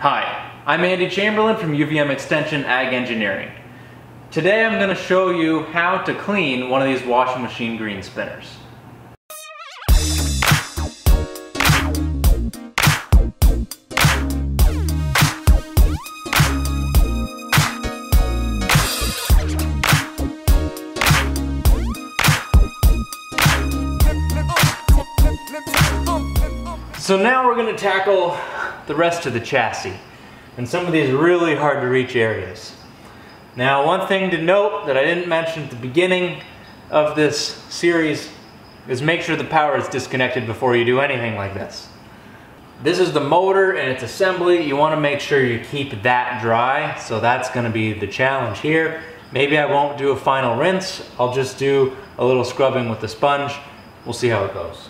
Hi, I'm Andy Chamberlain from UVM Extension Ag Engineering. Today I'm going to show you how to clean one of these washing machine green spinners. So now we're going to tackle the rest of the chassis and some of these really hard to reach areas. Now one thing to note that I didn't mention at the beginning of this series is make sure the power is disconnected before you do anything like this. This is the motor and its assembly. You want to make sure you keep that dry. So that's going to be the challenge here. Maybe I won't do a final rinse. I'll just do a little scrubbing with the sponge. We'll see how it goes.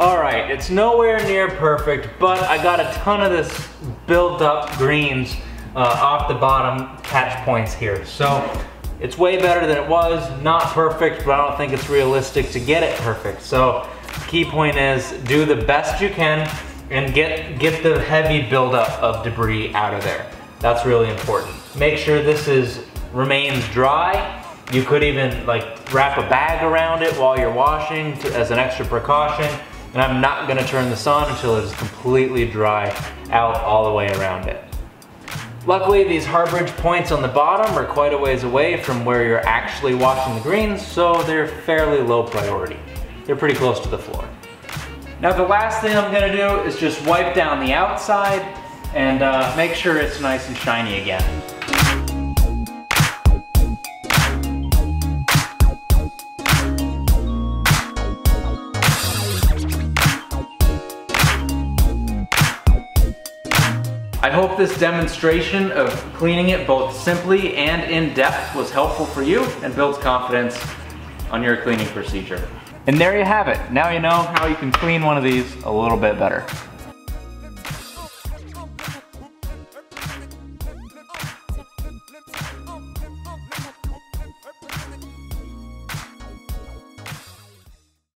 All right, it's nowhere near perfect, but I got a ton of this built up greens uh, off the bottom catch points here. So it's way better than it was. Not perfect, but I don't think it's realistic to get it perfect. So key point is do the best you can and get, get the heavy buildup of debris out of there. That's really important. Make sure this is remains dry. You could even like wrap a bag around it while you're washing to, as an extra precaution and I'm not gonna turn this on until it is completely dry out all the way around it. Luckily, these harborage points on the bottom are quite a ways away from where you're actually washing the greens, so they're fairly low priority. They're pretty close to the floor. Now the last thing I'm gonna do is just wipe down the outside and uh, make sure it's nice and shiny again. I hope this demonstration of cleaning it both simply and in depth was helpful for you and builds confidence on your cleaning procedure. And there you have it. Now you know how you can clean one of these a little bit better.